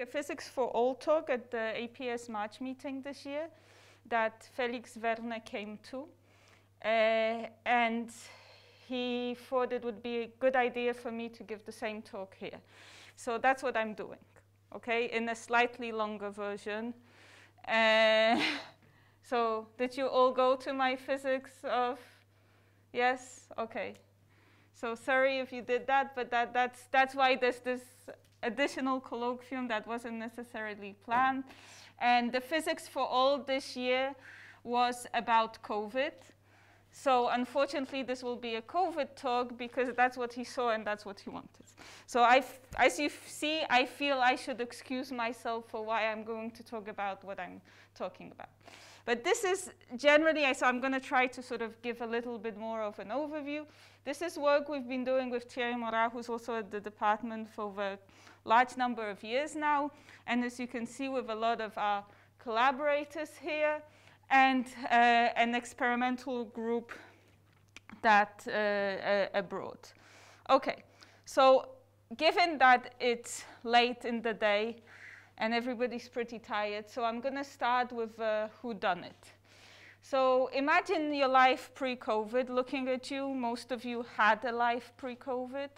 a Physics for All talk at the APS March meeting this year that Felix Werner came to. Uh, and he thought it would be a good idea for me to give the same talk here. So that's what I'm doing, okay, in a slightly longer version. Uh, so did you all go to my physics of, yes, okay. So sorry if you did that, but that, that's, that's why there's this additional colloquium that wasn't necessarily planned. And the physics for all this year was about COVID. So unfortunately, this will be a COVID talk because that's what he saw and that's what he wanted. So I, as you see, I feel I should excuse myself for why I'm going to talk about what I'm talking about. But this is generally, so I'm going to try to sort of give a little bit more of an overview. This is work we've been doing with Thierry Mora, who's also at the department for over large number of years now. And as you can see with a lot of our collaborators here and uh, an experimental group that uh, abroad. Okay, so given that it's late in the day and everybody's pretty tired, so I'm going to start with uh, who done it. So imagine your life pre-COVID. Looking at you, most of you had a life pre-COVID,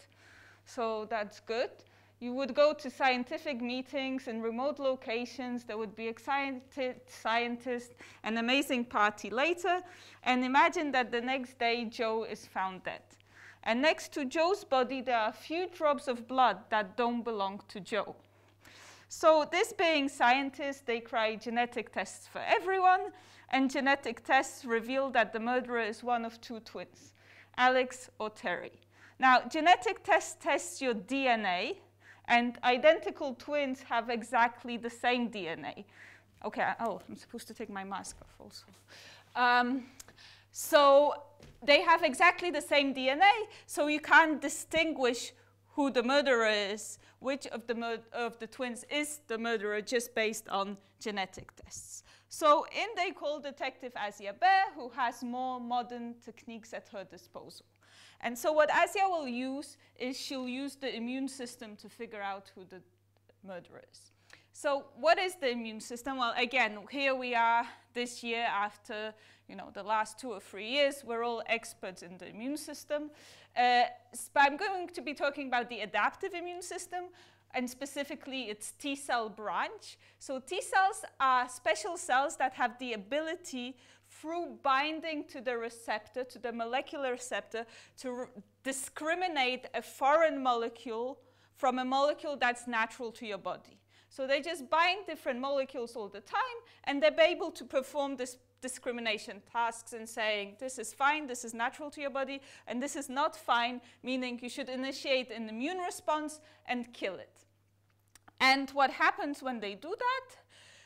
so that's good. You would go to scientific meetings in remote locations. There would be excited scientists, an amazing party later. And imagine that the next day Joe is found dead. And next to Joe's body, there are a few drops of blood that don't belong to Joe. So this being scientists, they cry genetic tests for everyone. And genetic tests reveal that the murderer is one of two twins, Alex or Terry. Now, genetic tests test your DNA, and identical twins have exactly the same DNA. Okay, oh, I'm supposed to take my mask off also. Um, so they have exactly the same DNA, so you can't distinguish who the murderer is, which of the, of the twins is the murderer just based on genetic tests. So in they call Detective Asia Bear, who has more modern techniques at her disposal. And so what Asia will use is she'll use the immune system to figure out who the murderer is. So what is the immune system? Well, again, here we are this year after you know, the last two or three years. We're all experts in the immune system. Uh, but I'm going to be talking about the adaptive immune system, and specifically its T cell branch. So T cells are special cells that have the ability through binding to the receptor, to the molecular receptor, to discriminate a foreign molecule from a molecule that's natural to your body. So they just bind different molecules all the time, and they're able to perform this discrimination tasks and saying this is fine, this is natural to your body, and this is not fine, meaning you should initiate an immune response and kill it. And what happens when they do that?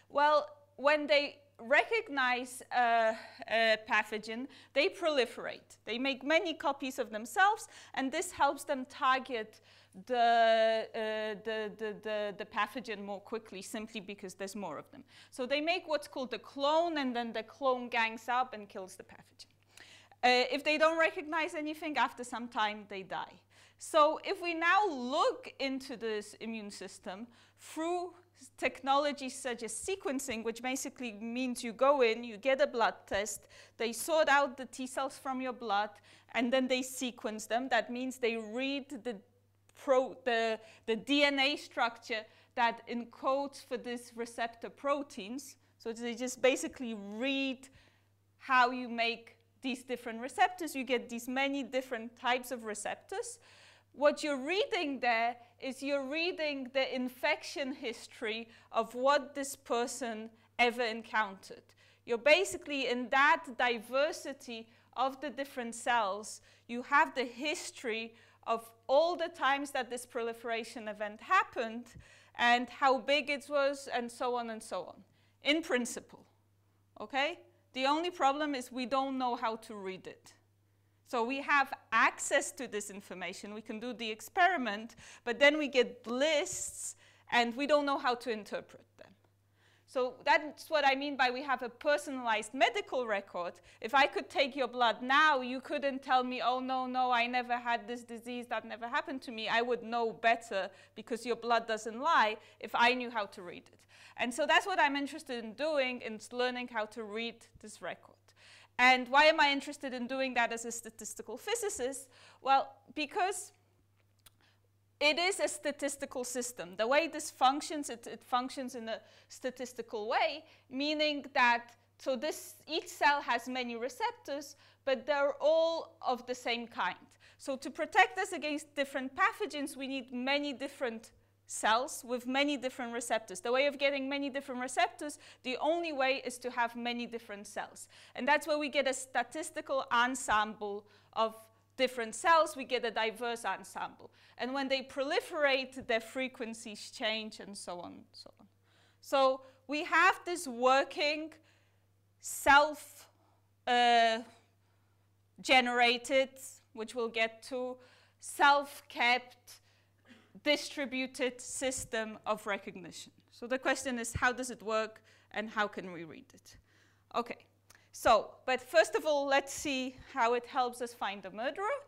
Well, when they recognize a, a, pathogen, they proliferate. They make many copies of themselves, and this helps them target the, uh, the, the, the, the, pathogen more quickly simply because there's more of them. So they make what's called a clone, and then the clone gangs up and kills the pathogen. Uh, if they don't recognize anything, after some time, they die. So if we now look into this immune system through technologies such as sequencing, which basically means you go in, you get a blood test, they sort out the T cells from your blood, and then they sequence them. That means they read the, pro, the, the DNA structure that encodes for these receptor proteins. So they just basically read how you make these different receptors. You get these many different types of receptors. What you're reading there is you're reading the infection history of what this person ever encountered. You're basically in that diversity of the different cells, you have the history of all the times that this proliferation event happened and how big it was and so on and so on, in principle, okay? The only problem is we don't know how to read it. So we have access to this information. We can do the experiment, but then we get lists and we don't know how to interpret them. So that's what I mean by we have a personalized medical record. If I could take your blood now, you couldn't tell me, oh, no, no, I never had this disease, that never happened to me. I would know better because your blood doesn't lie if I knew how to read it. And so that's what I'm interested in doing, in learning how to read this record. And why am I interested in doing that as a statistical physicist? Well, because it is a statistical system. The way this functions, it, it, functions in a statistical way, meaning that so this each cell has many receptors, but they're all of the same kind. So to protect us against different pathogens, we need many different cells with many different receptors. The way of getting many different receptors, the only way is to have many different cells. And that's where we get a statistical ensemble of different cells, we get a diverse ensemble. And when they proliferate, their frequencies change and so on and so on. So we have this working self uh, generated, which we'll get to, self kept, distributed system of recognition. So the question is how does it work and how can we read it? Okay. So, but first of all, let's see how it helps us find the murderer.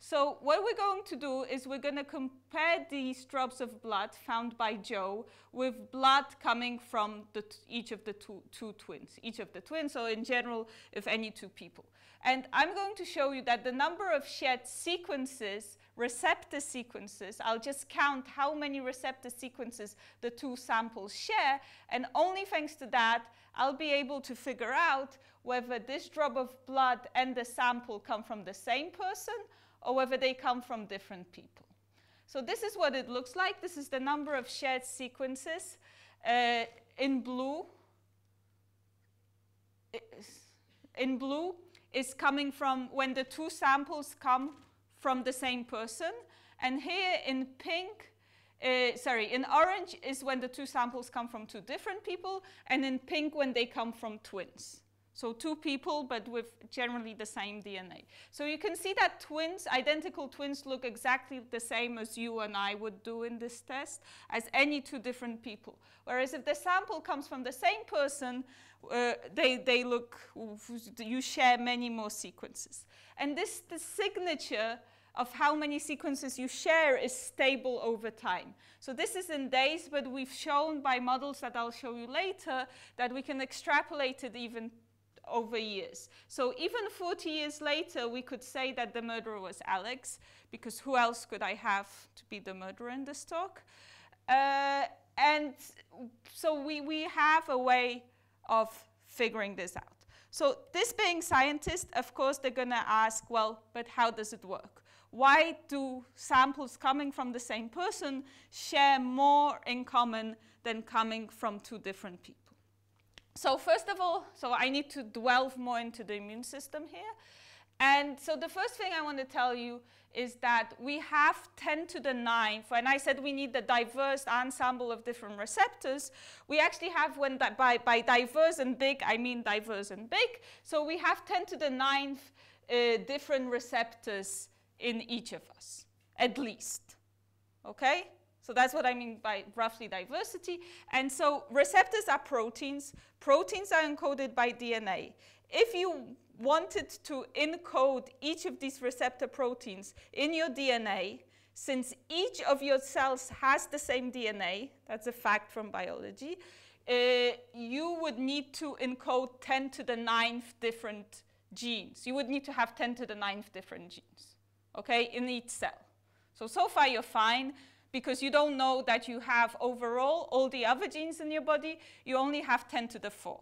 So what we're going to do is we're going to compare these drops of blood found by Joe with blood coming from each of the two, two, twins, each of the twins, so in general, if any two people. And I'm going to show you that the number of shared sequences, receptor sequences, I'll just count how many receptor sequences the two samples share, and only thanks to that, I'll be able to figure out whether this drop of blood and the sample come from the same person or whether they come from different people. So this is what it looks like. This is the number of shared sequences. Uh, in blue, in blue is coming from when the two samples come from the same person. And here in pink, uh, sorry, in orange is when the two samples come from two different people, and in pink when they come from twins. So two people, but with generally the same DNA. So you can see that twins, identical twins, look exactly the same as you and I would do in this test, as any two different people. Whereas if the sample comes from the same person, uh, they, they look, you share many more sequences. And this, the signature of how many sequences you share is stable over time. So this is in days, but we've shown by models that I'll show you later that we can extrapolate it even over years. So even 40 years later, we could say that the murderer was Alex, because who else could I have to be the murderer in this talk? Uh, and so we, we have a way of figuring this out. So this being scientists, of course, they're going to ask, well, but how does it work? Why do samples coming from the same person share more in common than coming from two different people? So first of all, so I need to delve more into the immune system here. And so the first thing I want to tell you is that we have 10 to the 9th. and I said we need the diverse ensemble of different receptors, we actually have, when by, by diverse and big, I mean diverse and big. So we have 10 to the 9th uh, different receptors in each of us, at least. Okay? So that's what I mean by roughly diversity. And so receptors are proteins. Proteins are encoded by DNA. If you wanted to encode each of these receptor proteins in your DNA, since each of your cells has the same DNA, that's a fact from biology, uh, you would need to encode 10 to the ninth different genes. You would need to have 10 to the ninth different genes, okay, in each cell. So, so far you're fine because you don't know that you have overall all the other genes in your body, you only have 10 to the 4.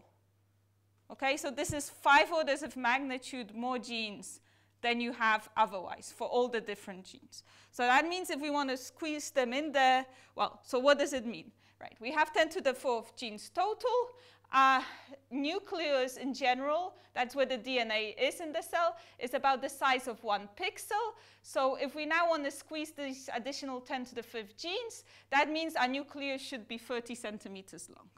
Okay, so this is five orders of magnitude more genes than you have otherwise for all the different genes. So that means if we want to squeeze them in there, well, so what does it mean? Right, we have 10 to the 4th genes total, uh, nucleus in general, that's where the DNA is in the cell, is about the size of one pixel. So if we now want to squeeze these additional 10 to the fifth genes, that means our nucleus should be 30 centimeters long.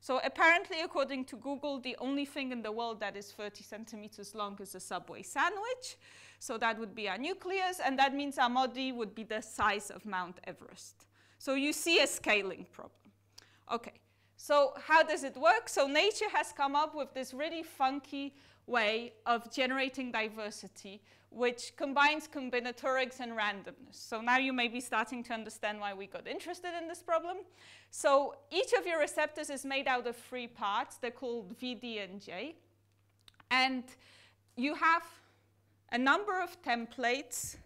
So apparently, according to Google, the only thing in the world that is 30 centimeters long is a Subway sandwich. So that would be our nucleus, and that means our body would be the size of Mount Everest. So you see a scaling problem. Okay. So how does it work? So nature has come up with this really funky way of generating diversity, which combines combinatorics and randomness. So now you may be starting to understand why we got interested in this problem. So each of your receptors is made out of three parts. They're called V, D, and J. And you have a number of templates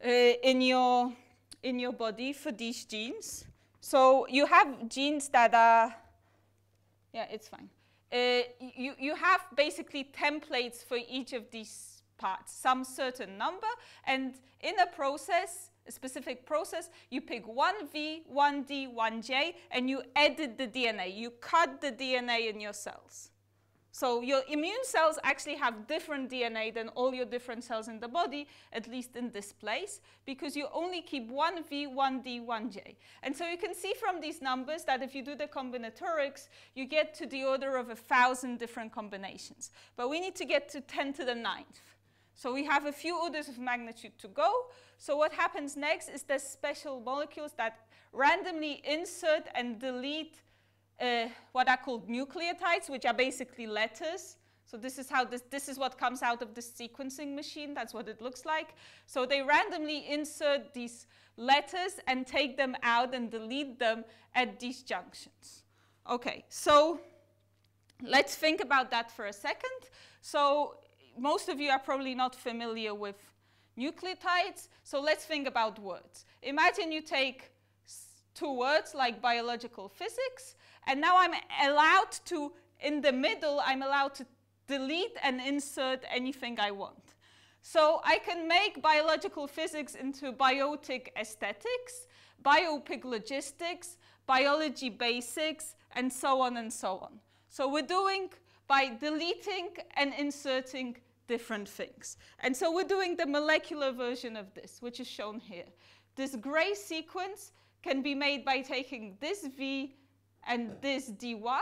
uh, in, your, in your body for these genes. So you have genes that are, yeah, it's fine. Uh, you, you have basically templates for each of these parts, some certain number, and in a process, a specific process, you pick one V, one D, one J, and you edit the DNA. You cut the DNA in your cells. So your immune cells actually have different DNA than all your different cells in the body, at least in this place, because you only keep one V, one D, one J. And so you can see from these numbers that if you do the combinatorics, you get to the order of a thousand different combinations. But we need to get to 10 to the ninth. So we have a few orders of magnitude to go. So what happens next is there's special molecules that randomly insert and delete uh, what are called nucleotides, which are basically letters. So this is how this, this is what comes out of the sequencing machine. That's what it looks like. So they randomly insert these letters and take them out and delete them at these junctions. Okay, so let's think about that for a second. So most of you are probably not familiar with nucleotides. So let's think about words. Imagine you take two words like biological physics and now I'm allowed to, in the middle, I'm allowed to delete and insert anything I want. So I can make biological physics into biotic aesthetics, biopic logistics, biology basics, and so on and so on. So we're doing by deleting and inserting different things. And so we're doing the molecular version of this, which is shown here. This gray sequence can be made by taking this V and this D1,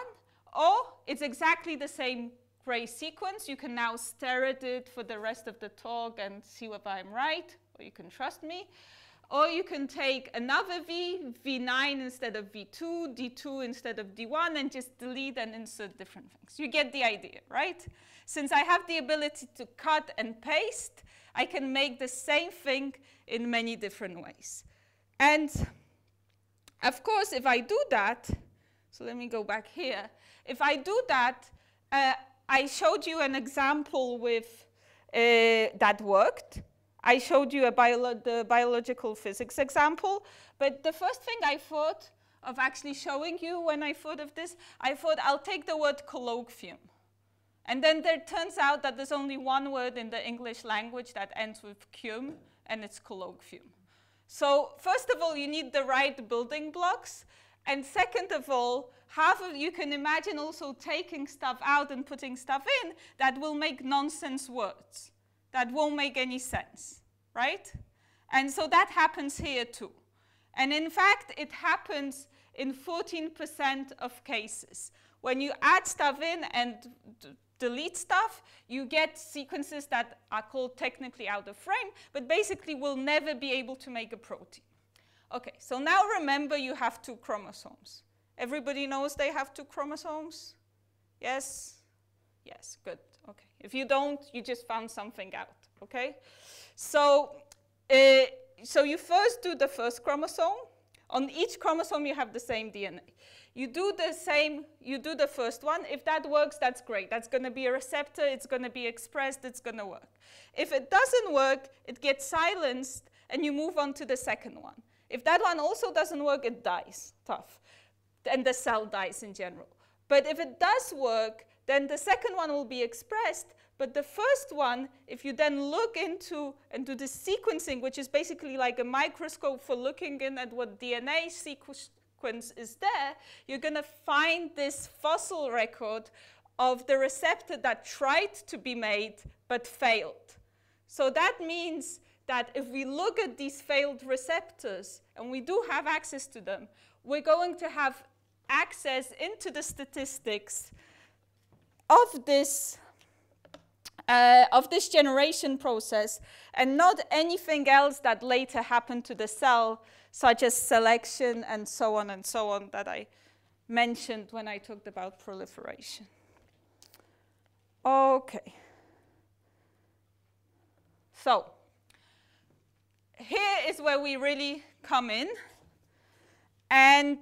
or it's exactly the same gray sequence. You can now stare at it for the rest of the talk and see whether I'm right, or you can trust me. Or you can take another V, V9 instead of V2, D2 instead of D1, and just delete and insert different things. You get the idea, right? Since I have the ability to cut and paste, I can make the same thing in many different ways. And of course, if I do that, so let me go back here. If I do that, uh, I showed you an example with uh, that worked. I showed you bio the biological physics example. But the first thing I thought of actually showing you when I thought of this, I thought I'll take the word colloquium. And then there turns out that there's only one word in the English language that ends with cum, and it's colloquium. So first of all, you need the right building blocks. And second of all, half of you can imagine also taking stuff out and putting stuff in that will make nonsense words, that won't make any sense, right? And so that happens here too. And in fact, it happens in 14% of cases. When you add stuff in and delete stuff, you get sequences that are called technically out of frame, but basically will never be able to make a protein. Okay, so now remember you have two chromosomes. Everybody knows they have two chromosomes? Yes? Yes, good. Okay. If you don't, you just found something out. Okay? So, uh, so you first do the first chromosome. On each chromosome, you have the same DNA. You do the same, you do the first one. If that works, that's great. That's going to be a receptor. It's going to be expressed. It's going to work. If it doesn't work, it gets silenced, and you move on to the second one. If that one also doesn't work, it dies, tough. And the cell dies in general. But if it does work, then the second one will be expressed, but the first one, if you then look into and do the sequencing, which is basically like a microscope for looking in at what DNA sequence is there, you're going to find this fossil record of the receptor that tried to be made but failed. So that means that if we look at these failed receptors, and we do have access to them, we're going to have access into the statistics of this, uh, of this generation process and not anything else that later happened to the cell, such as selection and so on and so on that I mentioned when I talked about proliferation. Okay. So, here is where we really come in. And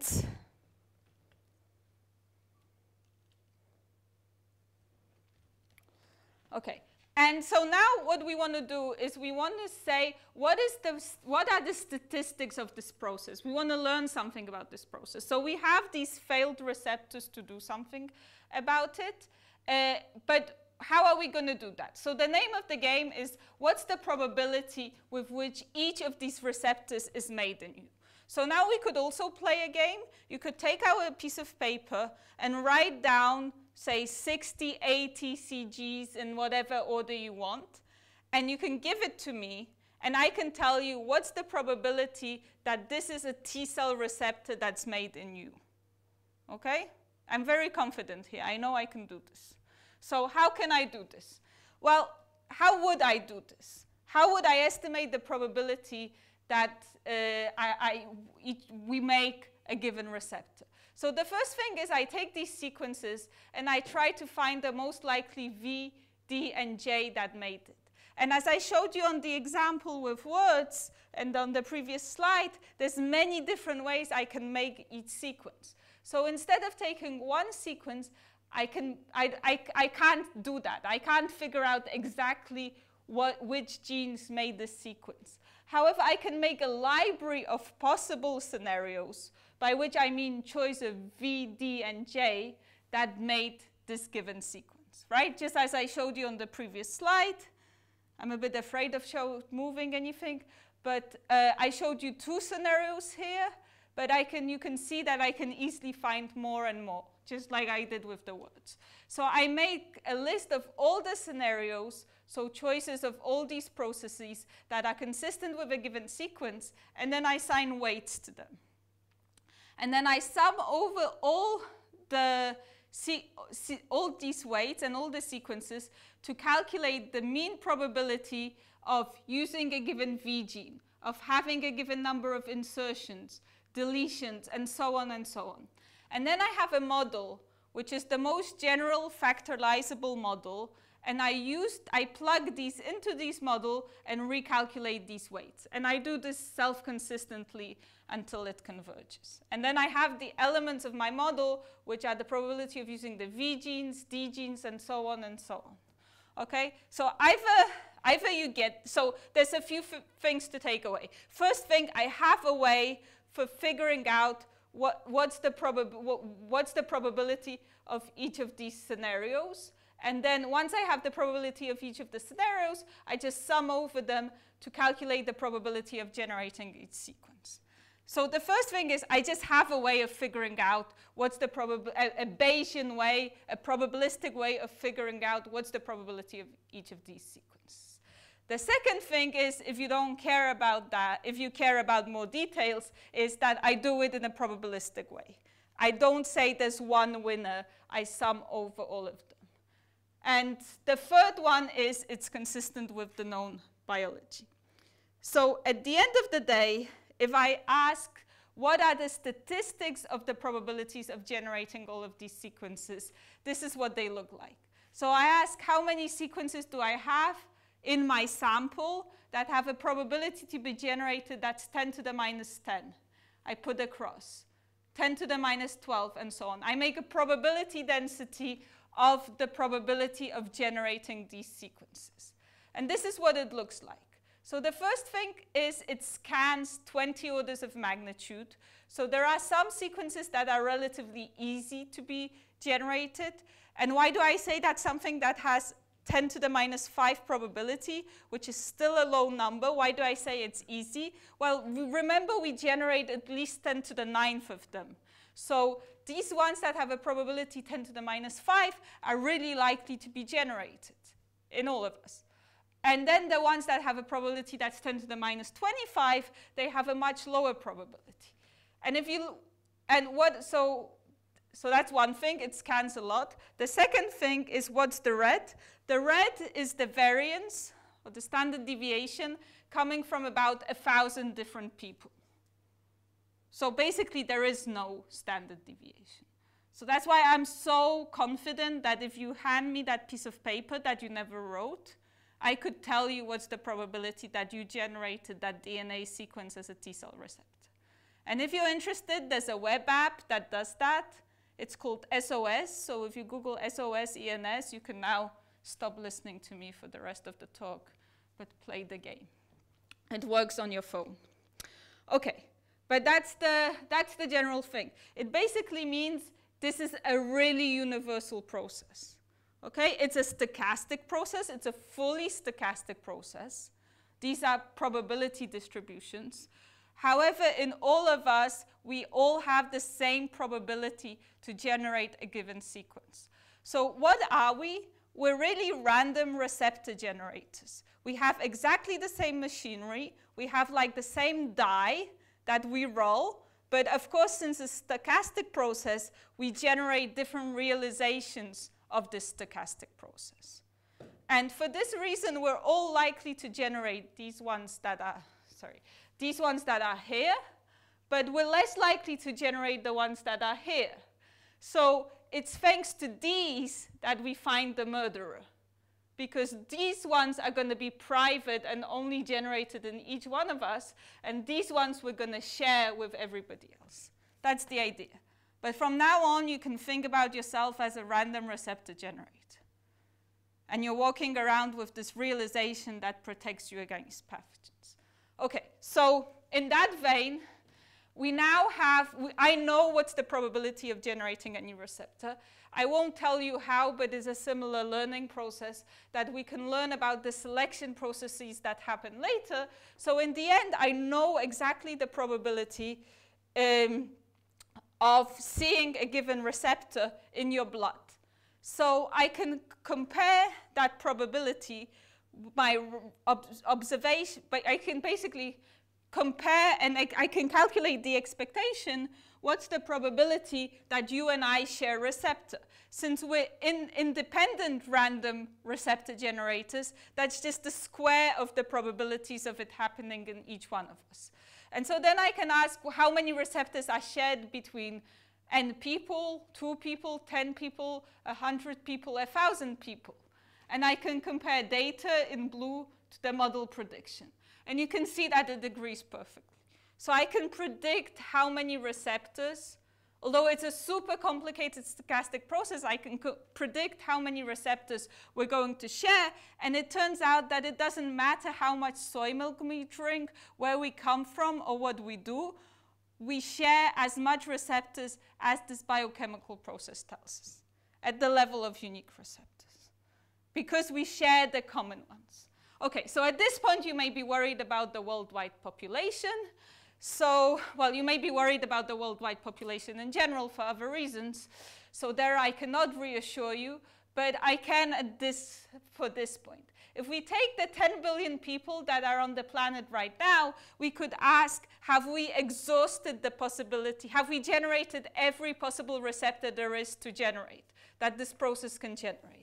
okay. And so now what we want to do is we want to say what is the what are the statistics of this process? We want to learn something about this process. So we have these failed receptors to do something about it. Uh, but how are we going to do that? So the name of the game is what's the probability with which each of these receptors is made in you? So now we could also play a game. You could take out a piece of paper and write down, say, 60, 80 CGs in whatever order you want. And you can give it to me, and I can tell you what's the probability that this is a T cell receptor that's made in you. Okay? I'm very confident here. I know I can do this. So how can I do this? Well, how would I do this? How would I estimate the probability that uh, I, I, it, we make a given receptor? So the first thing is I take these sequences and I try to find the most likely V, D, and J that made it. And as I showed you on the example with words and on the previous slide, there's many different ways I can make each sequence. So instead of taking one sequence, I, can, I, I, I can't do that. I can't figure out exactly what, which genes made this sequence. However, I can make a library of possible scenarios, by which I mean choice of V, D, and J that made this given sequence, right? Just as I showed you on the previous slide. I'm a bit afraid of show moving anything, but uh, I showed you two scenarios here, but I can, you can see that I can easily find more and more just like I did with the words. So I make a list of all the scenarios, so choices of all these processes that are consistent with a given sequence, and then I assign weights to them. And then I sum over all the all these weights and all the sequences to calculate the mean probability of using a given V gene, of having a given number of insertions, deletions, and so on and so on. And then I have a model, which is the most general factorizable model. And I used, I plug these into this model and recalculate these weights. And I do this self-consistently until it converges. And then I have the elements of my model, which are the probability of using the V genes, D genes, and so on and so on. Okay, so either, either you get, so there's a few things to take away. First thing, I have a way for figuring out what, what's, the what, what's the probability of each of these scenarios. And then once I have the probability of each of the scenarios, I just sum over them to calculate the probability of generating each sequence. So the first thing is I just have a way of figuring out what's the a, a Bayesian way, a probabilistic way of figuring out what's the probability of each of these sequences. The second thing is, if you don't care about that, if you care about more details, is that I do it in a probabilistic way. I don't say there's one winner, I sum over all of them. And the third one is it's consistent with the known biology. So at the end of the day, if I ask what are the statistics of the probabilities of generating all of these sequences, this is what they look like. So I ask how many sequences do I have? In my sample that have a probability to be generated that's 10 to the minus 10. I put across 10 to the minus 12 and so on. I make a probability density of the probability of generating these sequences. And this is what it looks like. So the first thing is it scans 20 orders of magnitude. So there are some sequences that are relatively easy to be generated. And why do I say that something that has 10 to the minus 5 probability, which is still a low number. Why do I say it's easy? Well, remember we generate at least 10 to the ninth of them. So these ones that have a probability 10 to the minus 5 are really likely to be generated in all of us. And then the ones that have a probability that's 10 to the minus 25, they have a much lower probability. And if you, and what, so so that's one thing, it scans a lot. The second thing is what's the red? The red is the variance, or the standard deviation, coming from about a thousand different people. So basically there is no standard deviation. So that's why I'm so confident that if you hand me that piece of paper that you never wrote, I could tell you what's the probability that you generated that DNA sequence as a T cell receptor. And if you're interested, there's a web app that does that. It's called SOS. So if you Google SOS ENS, you can now stop listening to me for the rest of the talk, but play the game. It works on your phone. Okay, but that's the, that's the general thing. It basically means this is a really universal process. Okay, it's a stochastic process. It's a fully stochastic process. These are probability distributions. However, in all of us, we all have the same probability to generate a given sequence. So what are we? We're really random receptor generators. We have exactly the same machinery. We have like the same die that we roll. But of course, since it's a stochastic process, we generate different realizations of this stochastic process. And for this reason, we're all likely to generate these ones that are, sorry, these ones that are here, but we're less likely to generate the ones that are here. So it's thanks to these that we find the murderer. Because these ones are going to be private and only generated in each one of us, and these ones we're going to share with everybody else. That's the idea. But from now on, you can think about yourself as a random receptor generator. And you're walking around with this realization that protects you against pathogens. Okay, so in that vein, we now have, I know what's the probability of generating a new receptor. I won't tell you how, but it's a similar learning process that we can learn about the selection processes that happen later. So in the end, I know exactly the probability um, of seeing a given receptor in your blood. So I can compare that probability by ob observation, but I can basically compare and I, I, can calculate the expectation, what's the probability that you and I share receptor? Since we're in independent random receptor generators, that's just the square of the probabilities of it happening in each one of us. And so then I can ask how many receptors are shared between n people, 2 people, 10 people, 100 people, 1,000 people. And I can compare data in blue to the model prediction. And you can see that it agrees perfectly. So I can predict how many receptors, although it's a super complicated stochastic process, I can predict how many receptors we're going to share. And it turns out that it doesn't matter how much soy milk we drink, where we come from, or what we do. We share as much receptors as this biochemical process tells us at the level of unique receptors because we share the common ones. Okay, so at this point you may be worried about the worldwide population. So, well, you may be worried about the worldwide population in general for other reasons. So there I cannot reassure you, but I can at this, for this point. If we take the 10 billion people that are on the planet right now, we could ask, have we exhausted the possibility? Have we generated every possible receptor there is to generate, that this process can generate?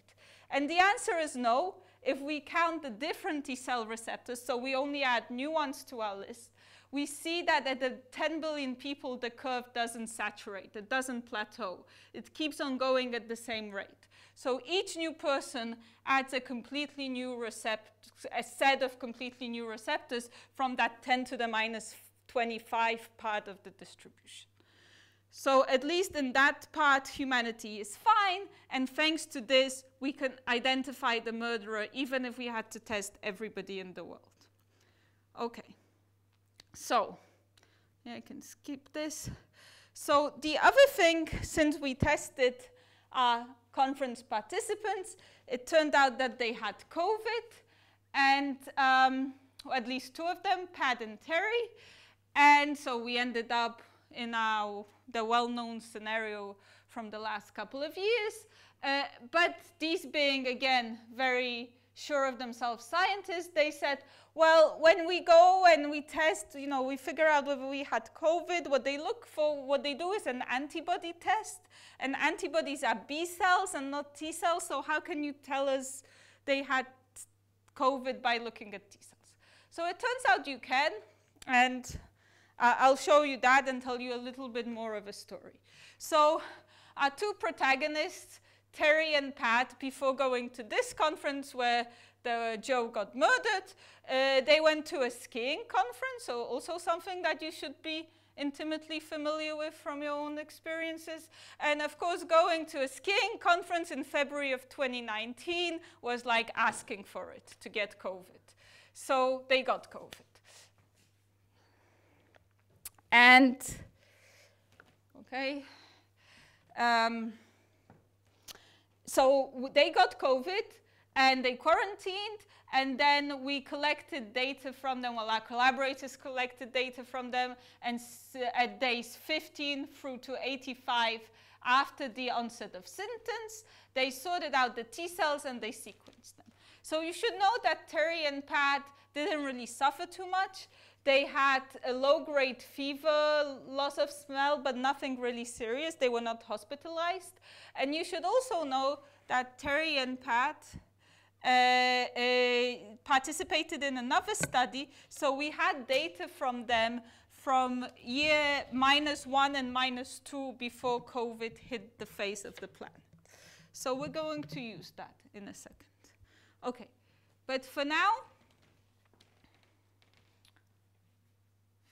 And the answer is no, if we count the different T cell receptors, so we only add new ones to our list, we see that at the 10 billion people, the curve doesn't saturate, it doesn't plateau. It keeps on going at the same rate. So each new person adds a completely new receptor, a set of completely new receptors from that 10 to the minus 25 part of the distribution. So at least in that part, humanity is fine, and thanks to this, we can identify the murderer even if we had to test everybody in the world. Okay, so yeah, I can skip this. So the other thing, since we tested our conference participants, it turned out that they had COVID, and um, at least two of them, Pat and Terry, and so we ended up in our, the well-known scenario from the last couple of years. Uh, but these being, again, very sure of themselves scientists, they said, well, when we go and we test, you know, we figure out whether we had COVID, what they look for, what they do is an antibody test. And antibodies are B cells and not T cells, so how can you tell us they had COVID by looking at T cells? So it turns out you can, and uh, I'll show you that and tell you a little bit more of a story. So our two protagonists, Terry and Pat, before going to this conference where the, Joe got murdered, uh, they went to a skiing conference, so also something that you should be intimately familiar with from your own experiences. And of course, going to a skiing conference in February of 2019 was like asking for it to get COVID. So they got COVID. And, okay, um, so they got COVID and they quarantined and then we collected data from them, well, our collaborators collected data from them, and at days 15 through to 85 after the onset of symptoms, they sorted out the T cells and they sequenced them. So you should know that Terry and Pat didn't really suffer too much. They had a low-grade fever, loss of smell, but nothing really serious. They were not hospitalized. And you should also know that Terry and Pat uh, uh, participated in another study. So we had data from them from year minus one and minus two before COVID hit the face of the planet. So we're going to use that in a second. Okay, but for now,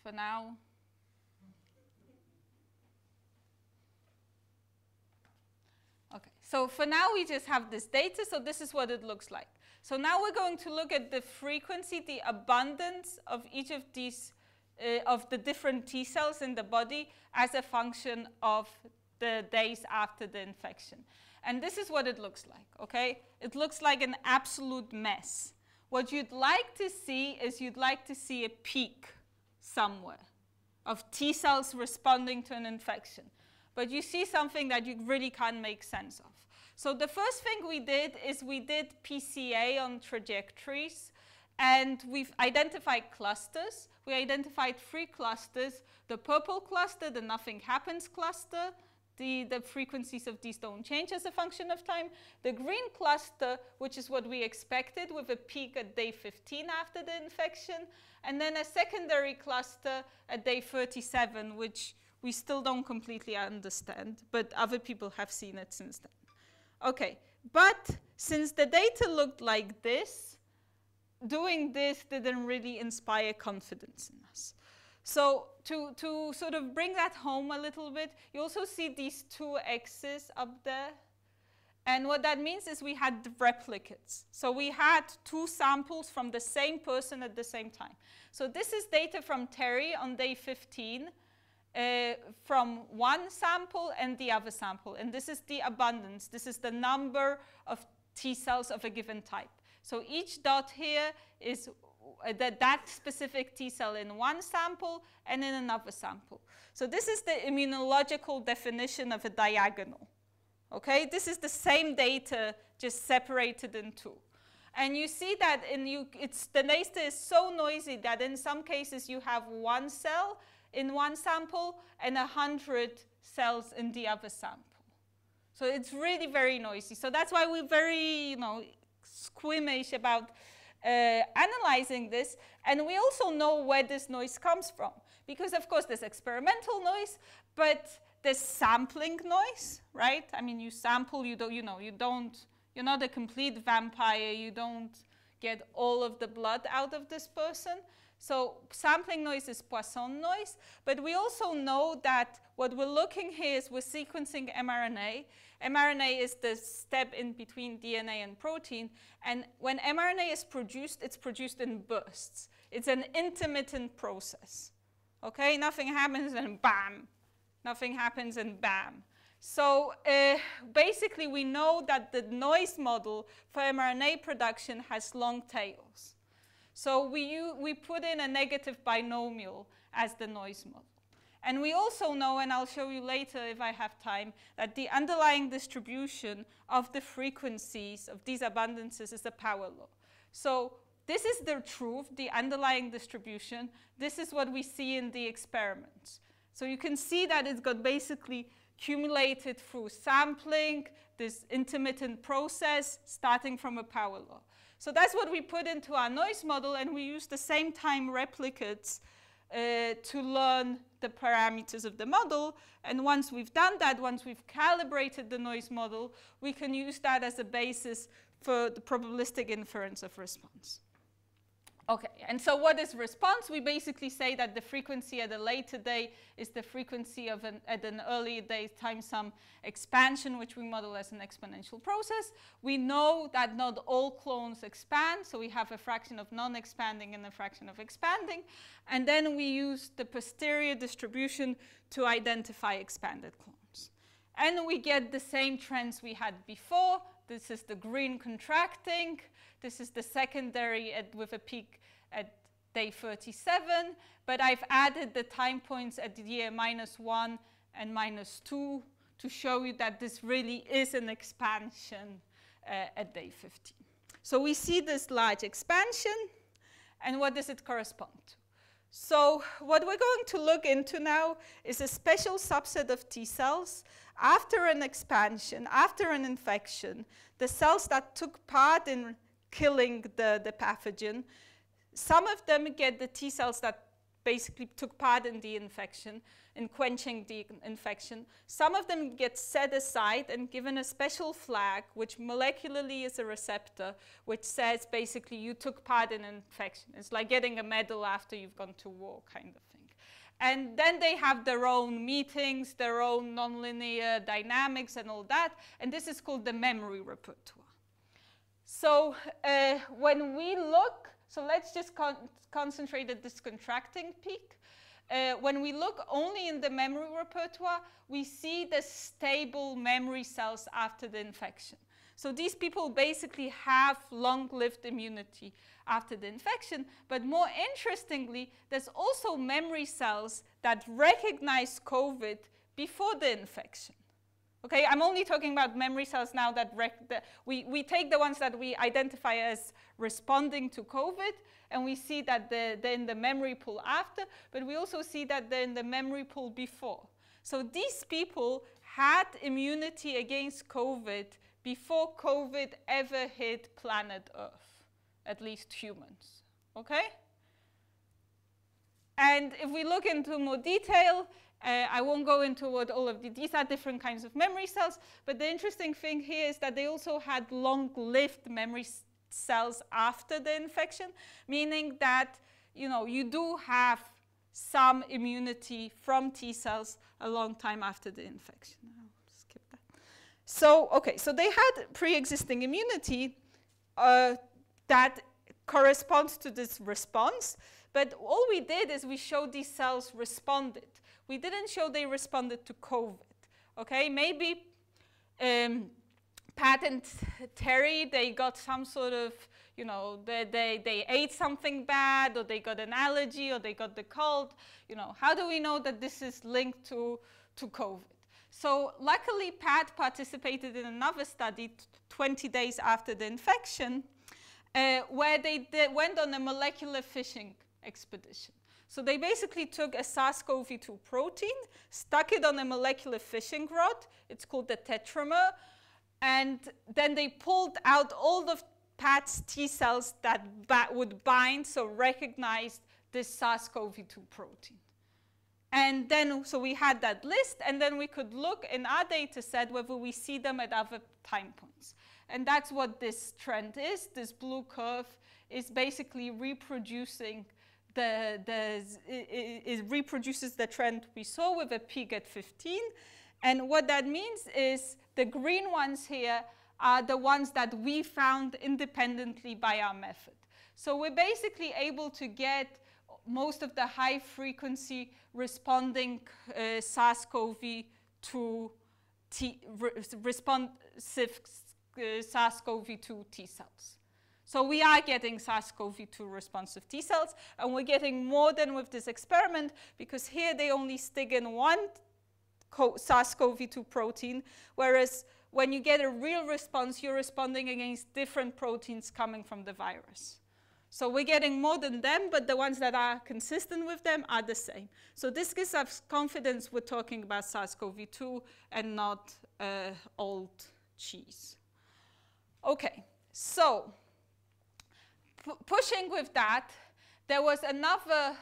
for now, Okay, So for now, we just have this data, so this is what it looks like. So now we're going to look at the frequency, the abundance of each of these, uh, of the different T cells in the body as a function of the days after the infection. And this is what it looks like, okay? It looks like an absolute mess. What you'd like to see is you'd like to see a peak somewhere of T cells responding to an infection but you see something that you really can't make sense of. So the first thing we did is we did PCA on trajectories, and we've identified clusters. We identified three clusters, the purple cluster, the nothing happens cluster, the, the frequencies of these don't change as a function of time. The green cluster, which is what we expected with a peak at day 15 after the infection, and then a secondary cluster at day 37, which we still don't completely understand, but other people have seen it since then. Okay, but since the data looked like this, doing this didn't really inspire confidence in us. So to, to sort of bring that home a little bit, you also see these two X's up there. And what that means is we had replicates. So we had two samples from the same person at the same time. So this is data from Terry on day 15 uh, from one sample and the other sample. And this is the abundance. This is the number of T cells of a given type. So each dot here is that, that specific T cell in one sample and in another sample. So this is the immunological definition of a diagonal. Okay, this is the same data just separated in two. And you see that in you, it's, the data is so noisy that in some cases you have one cell in one sample and 100 cells in the other sample. So it's really very noisy. So that's why we're very, you know, squeamish about uh, Uh, analyzing this. And we also know where this noise comes from. Because of course there's experimental noise, but there's sampling noise, right? I mean, you sample, you don't, you know, you don't, you're not a complete vampire, you don't get all of the blood out of this person. So sampling noise is Poisson noise, but we also know that what we're looking here is we're sequencing mRNA. mRNA is the step in between DNA and protein, and when mRNA is produced, it's produced in bursts. It's an intermittent process. Okay, nothing happens and bam, nothing happens and bam. So uh, basically we know that the noise model for mRNA production has long tails. So we, we put in a negative binomial as the noise model. And we also know, and I'll show you later if I have time, that the underlying distribution of the frequencies of these abundances is a power law. So this is the truth, the underlying distribution. This is what we see in the experiments. So you can see that it's got basically accumulated through sampling, this intermittent process starting from a power law. So that's what we put into our noise model, and we use the same time replicates uh, to learn the parameters of the model. And once we've done that, once we've calibrated the noise model, we can use that as a basis for the probabilistic inference of response. Okay, and so what is response? We basically say that the frequency at a later day is the frequency of an, at an earlier day times some expansion, which we model as an exponential process. We know that not all clones expand, so we have a fraction of non-expanding and a fraction of expanding. And then we use the posterior distribution to identify expanded clones. And we get the same trends we had before. This is the green contracting. This is the secondary at, with a peak at day 37, but I've added the time points at the year minus 1 and minus 2 to show you that this really is an expansion uh, at day 15. So we see this large expansion, and what does it correspond to? So what we're going to look into now is a special subset of T cells after an expansion, after an infection, the cells that took part in killing the, the pathogen. Some of them get the T cells that basically took part in the infection, in quenching the infection. Some of them get set aside and given a special flag, which molecularly is a receptor, which says basically you took part in an infection. It's like getting a medal after you've gone to war kind of thing. And then they have their own meetings, their own nonlinear dynamics and all that. And this is called the memory repertoire. So uh, when we look, so let's just con concentrate at this contracting peak. Uh, when we look only in the memory repertoire, we see the stable memory cells after the infection. So these people basically have long-lived immunity after the infection. But more interestingly, there's also memory cells that recognize COVID before the infection. Okay, I'm only talking about memory cells now that, that we, we take the ones that we identify as responding to COVID, and we see that they're, they're in the memory pool after, but we also see that they're in the memory pool before. So these people had immunity against COVID before COVID ever hit planet Earth, at least humans, okay? And if we look into more detail, uh, I won't go into what all of the, these are different kinds of memory cells, but the interesting thing here is that they also had long-lived memory cells after the infection, meaning that you know you do have some immunity from T cells a long time after the infection. I'll skip that. So okay, so they had pre-existing immunity uh, that corresponds to this response, but all we did is we showed these cells responded we didn't show they responded to COVID. Okay, maybe um, Pat and Terry, they got some sort of, you know, they, they, they ate something bad, or they got an allergy, or they got the cold. You know, how do we know that this is linked to, to COVID? So luckily, Pat participated in another study 20 days after the infection, uh, where they did, went on a molecular fishing expedition. So they basically took a SARS-CoV-2 protein, stuck it on a molecular fishing rod, it's called the tetramer, and then they pulled out all the PATS T cells that would bind, so recognized this SARS-CoV-2 protein. And then, so we had that list, and then we could look in our data set whether we see them at other time points. And that's what this trend is. This blue curve is basically reproducing the, the, it, it reproduces the trend we saw with a peak at 15. And what that means is the green ones here are the ones that we found independently by our method. So we're basically able to get most of the high frequency responding uh, SARS-CoV-2 re responsive uh, SARS-CoV-2 T cells. So we are getting SARS-CoV-2 responsive T cells, and we're getting more than with this experiment because here they only stick in one SARS-CoV-2 protein, whereas when you get a real response, you're responding against different proteins coming from the virus. So we're getting more than them, but the ones that are consistent with them are the same. So this gives us confidence we're talking about SARS-CoV-2 and not uh, old cheese. Okay, so pushing with that, there was another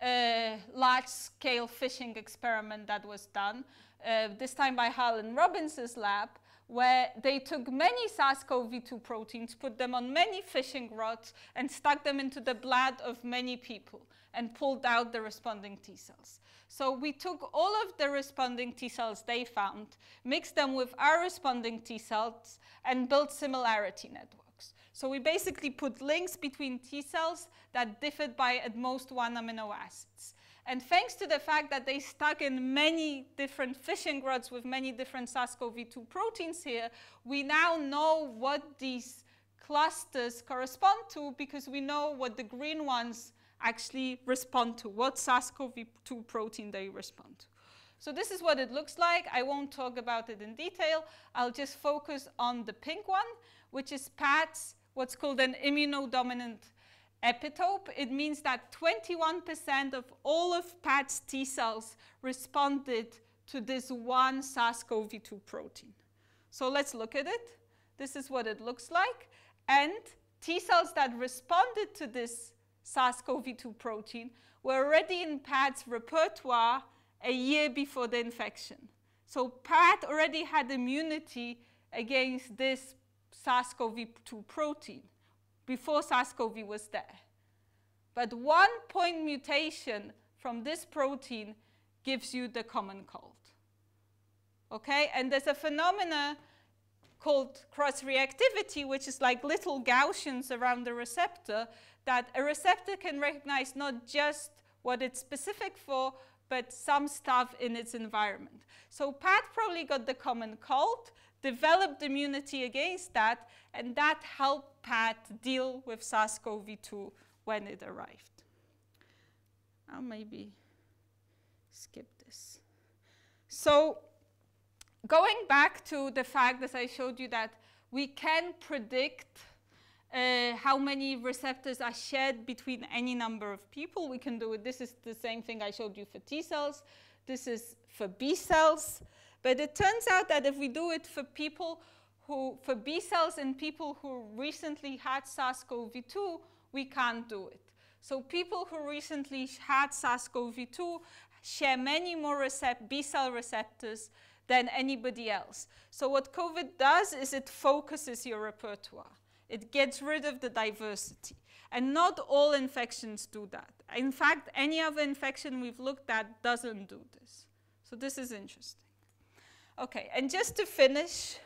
uh, large-scale fishing experiment that was done, uh, this time by Harlan Robins' lab, where they took many SARS-CoV-2 proteins, put them on many fishing rods, and stuck them into the blood of many people and pulled out the responding T cells. So we took all of the responding T cells they found, mixed them with our responding T cells, and built similarity networks. So we basically put links between T cells that differed by at most one amino acids. And thanks to the fact that they stuck in many different fishing rods with many different SARS-CoV-2 proteins here, we now know what these clusters correspond to because we know what the green ones actually respond to, what SARS-CoV-2 protein they respond to. So this is what it looks like. I won't talk about it in detail. I'll just focus on the pink one, which is PAT's, what's called an immunodominant epitope, it means that 21% of all of PAT's T cells responded to this one SARS-CoV-2 protein. So let's look at it. This is what it looks like. And T cells that responded to this SARS-CoV-2 protein were already in PAT's repertoire a year before the infection. So PAT already had immunity against this SARS-CoV-2 protein before SARS-CoV was there. But one point mutation from this protein gives you the common cold. Okay, and there's a phenomena called cross-reactivity, which is like little Gaussians around the receptor, that a receptor can recognize not just what it's specific for, but some stuff in its environment. So Pat probably got the common cold, developed immunity against that, and that helped Pat deal with SARS-CoV-2 when it arrived. I'll maybe skip this. So going back to the fact that I showed you that we can predict uh, how many receptors are shared between any number of people. We can do it. This is the same thing I showed you for T cells. This is for B cells. But it turns out that if we do it for people who, for B cells in people who recently had SARS-CoV-2, we can't do it. So people who recently had SARS-CoV-2 share many more B cell receptors than anybody else. So what COVID does is it focuses your repertoire. It gets rid of the diversity. And not all infections do that. In fact, any other infection we've looked at doesn't do this. So this is interesting. Okay, and just to finish,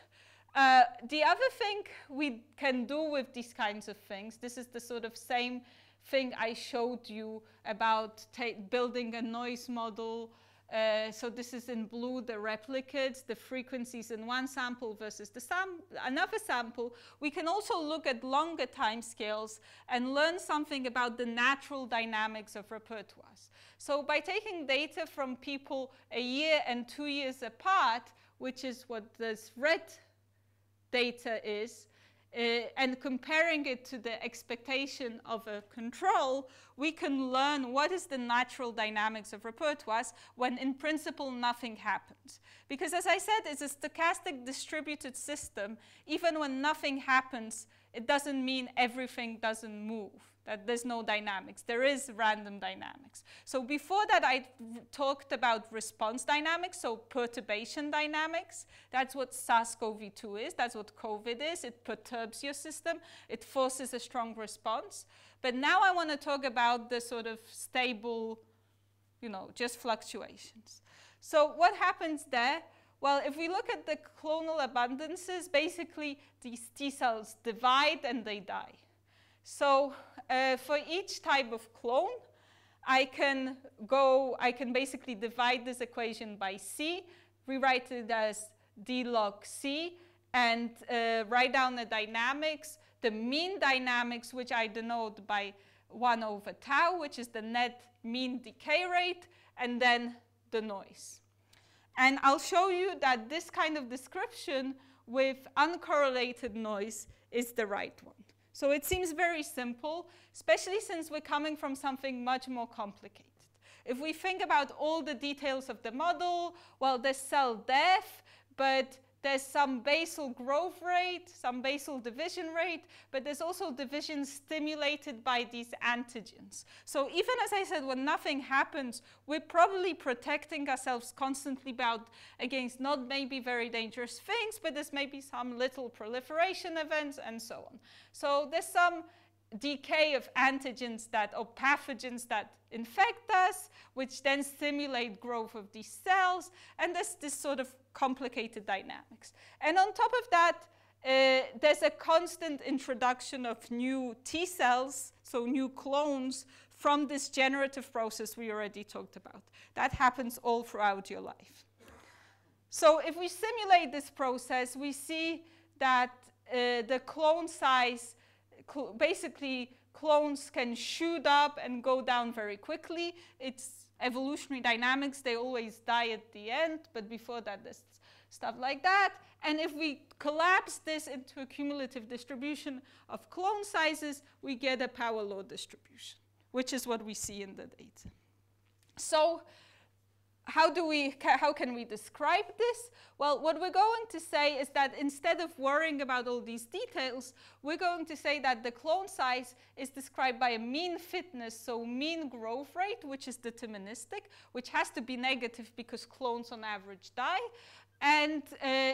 uh, the other thing we can do with these kinds of things, this is the sort of same thing I showed you about building a noise model uh, so this is in blue, the replicates, the frequencies in one sample versus the sam another sample. We can also look at longer time scales and learn something about the natural dynamics of repertoires. So by taking data from people a year and two years apart, which is what this red data is, uh, and comparing it to the expectation of a control, we can learn what is the natural dynamics of repertoires when in principle nothing happens. Because as I said, it's a stochastic distributed system. Even when nothing happens, it doesn't mean everything doesn't move that there's no dynamics. There is random dynamics. So before that, I talked about response dynamics, so perturbation dynamics. That's what SARS-CoV-2 is. That's what COVID is. It perturbs your system. It forces a strong response. But now I want to talk about the sort of stable, you know, just fluctuations. So what happens there? Well, if we look at the clonal abundances, basically these T cells divide and they die. So uh, for each type of clone, I can go, I can basically divide this equation by C, rewrite it as d log C, and uh, write down the dynamics, the mean dynamics, which I denote by 1 over tau, which is the net mean decay rate, and then the noise. And I'll show you that this kind of description with uncorrelated noise is the right one. So it seems very simple, especially since we're coming from something much more complicated. If we think about all the details of the model, well, there's cell death, but there's some basal growth rate, some basal division rate, but there's also division stimulated by these antigens. So even as I said, when nothing happens, we're probably protecting ourselves constantly about, against not maybe very dangerous things, but there's maybe some little proliferation events and so on. So there's some decay of antigens that, or pathogens that infect us, which then stimulate growth of these cells, and there's this sort of complicated dynamics. And on top of that, uh, there's a constant introduction of new T cells, so new clones, from this generative process we already talked about. That happens all throughout your life. So if we simulate this process, we see that uh, the clone size cl basically clones can shoot up and go down very quickly. It's evolutionary dynamics, they always die at the end, but before that there's stuff like that. And if we collapse this into a cumulative distribution of clone sizes, we get a power law distribution, which is what we see in the data. So how do we, how can we describe this? Well, what we're going to say is that instead of worrying about all these details, we're going to say that the clone size is described by a mean fitness, so mean growth rate, which is deterministic, which has to be negative because clones on average die, and uh,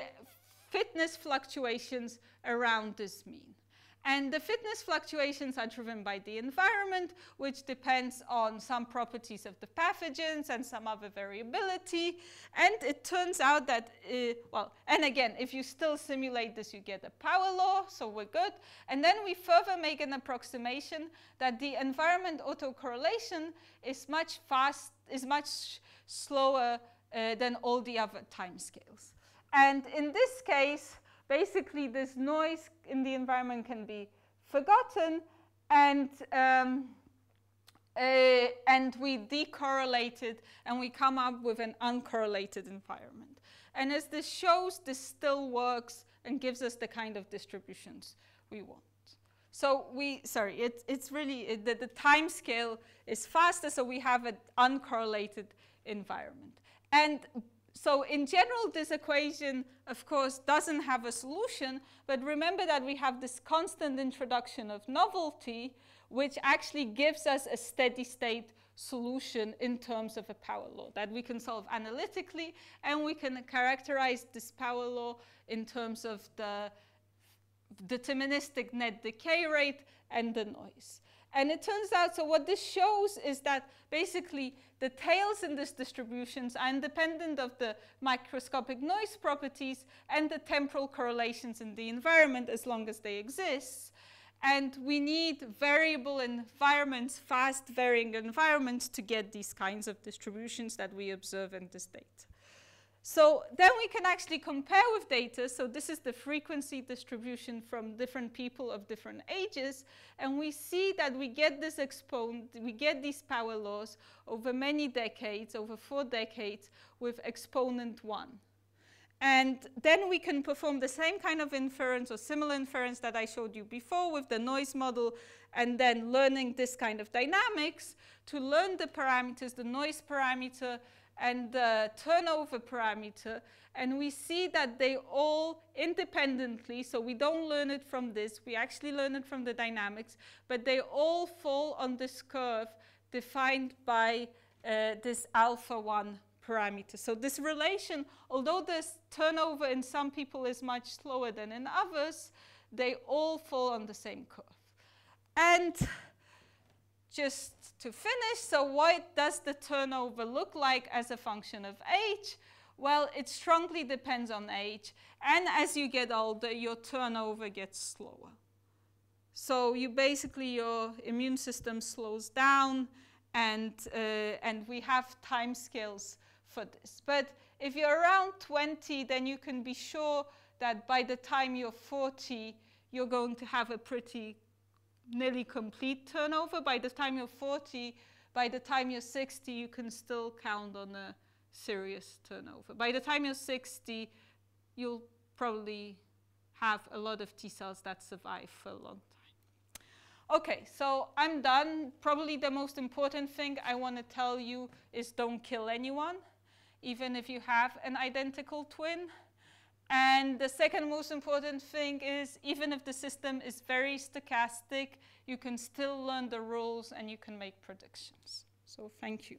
fitness fluctuations around this mean. And the fitness fluctuations are driven by the environment, which depends on some properties of the pathogens and some other variability. And it turns out that, uh, well, and again, if you still simulate this, you get a power law, so we're good. And then we further make an approximation that the environment autocorrelation is much fast, is much slower uh, than all the other timescales. And in this case, basically this noise in the environment can be forgotten and um, uh, and we decorrelate it and we come up with an uncorrelated environment. And as this shows, this still works and gives us the kind of distributions we want. So we, sorry, it, it's really, it, the, the time scale is faster, so we have an uncorrelated environment. And so in general, this equation, of course, doesn't have a solution, but remember that we have this constant introduction of novelty, which actually gives us a steady state solution in terms of a power law that we can solve analytically, and we can characterize this power law in terms of the deterministic net decay rate and the noise. And it turns out, so what this shows is that basically the tails in these distributions are independent of the microscopic noise properties and the temporal correlations in the environment as long as they exist. And we need variable environments, fast varying environments to get these kinds of distributions that we observe in this data. So then we can actually compare with data. So this is the frequency distribution from different people of different ages. And we see that we get this exponent, we get these power laws over many decades, over four decades, with exponent one. And then we can perform the same kind of inference or similar inference that I showed you before with the noise model and then learning this kind of dynamics to learn the parameters, the noise parameter, and the turnover parameter, and we see that they all independently, so we don't learn it from this, we actually learn it from the dynamics, but they all fall on this curve defined by uh, this alpha 1 parameter. So this relation, although this turnover in some people is much slower than in others, they all fall on the same curve. And just to finish, so what does the turnover look like as a function of age? Well, it strongly depends on age. And as you get older, your turnover gets slower. So you basically, your immune system slows down and, uh, and we have time scales for this. But if you're around 20, then you can be sure that by the time you're 40, you're going to have a pretty nearly complete turnover. By the time you're 40, by the time you're 60, you can still count on a serious turnover. By the time you're 60, you'll probably have a lot of T cells that survive for a long time. Okay, so I'm done. Probably the most important thing I want to tell you is don't kill anyone, even if you have an identical twin. And the second most important thing is even if the system is very stochastic, you can still learn the rules and you can make predictions. So thank you.